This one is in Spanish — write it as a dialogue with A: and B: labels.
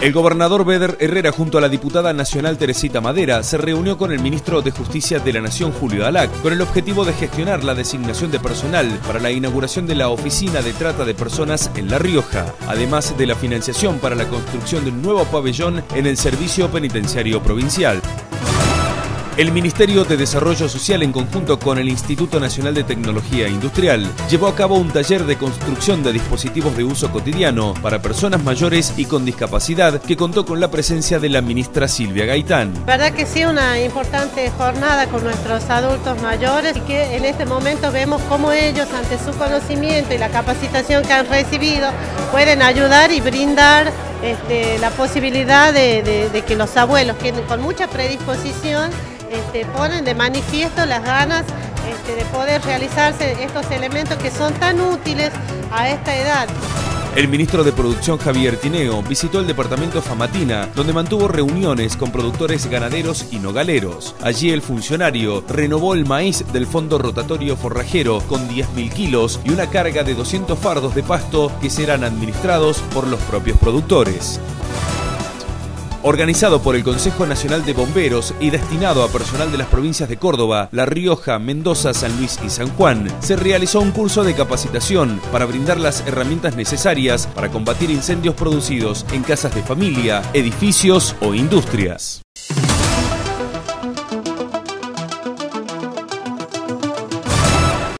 A: El gobernador Beder Herrera junto a la diputada nacional Teresita Madera se reunió con el ministro de Justicia de la Nación Julio Dalac con el objetivo de gestionar la designación de personal para la inauguración de la oficina de trata de personas en La Rioja, además de la financiación para la construcción de un nuevo pabellón en el Servicio Penitenciario Provincial. El Ministerio de Desarrollo Social, en conjunto con el Instituto Nacional de Tecnología Industrial, llevó a cabo un taller de construcción de dispositivos de uso cotidiano para personas mayores y con discapacidad que contó con la presencia de la ministra Silvia Gaitán.
B: Verdad que sí, una importante jornada con nuestros adultos mayores y que en este momento vemos cómo ellos, ante su conocimiento y la capacitación que han recibido, pueden ayudar y brindar este, la posibilidad de, de que los abuelos, que con mucha predisposición, este, ponen de manifiesto las ganas este, de poder realizarse estos elementos que son tan útiles a esta edad.
A: El ministro de Producción Javier Tineo visitó el departamento Famatina, donde mantuvo reuniones con productores ganaderos y nogaleros. Allí el funcionario renovó el maíz del fondo rotatorio forrajero con 10.000 kilos y una carga de 200 fardos de pasto que serán administrados por los propios productores. Organizado por el Consejo Nacional de Bomberos y destinado a personal de las provincias de Córdoba, La Rioja, Mendoza, San Luis y San Juan, se realizó un curso de capacitación para brindar las herramientas necesarias para combatir incendios producidos en casas de familia, edificios o industrias.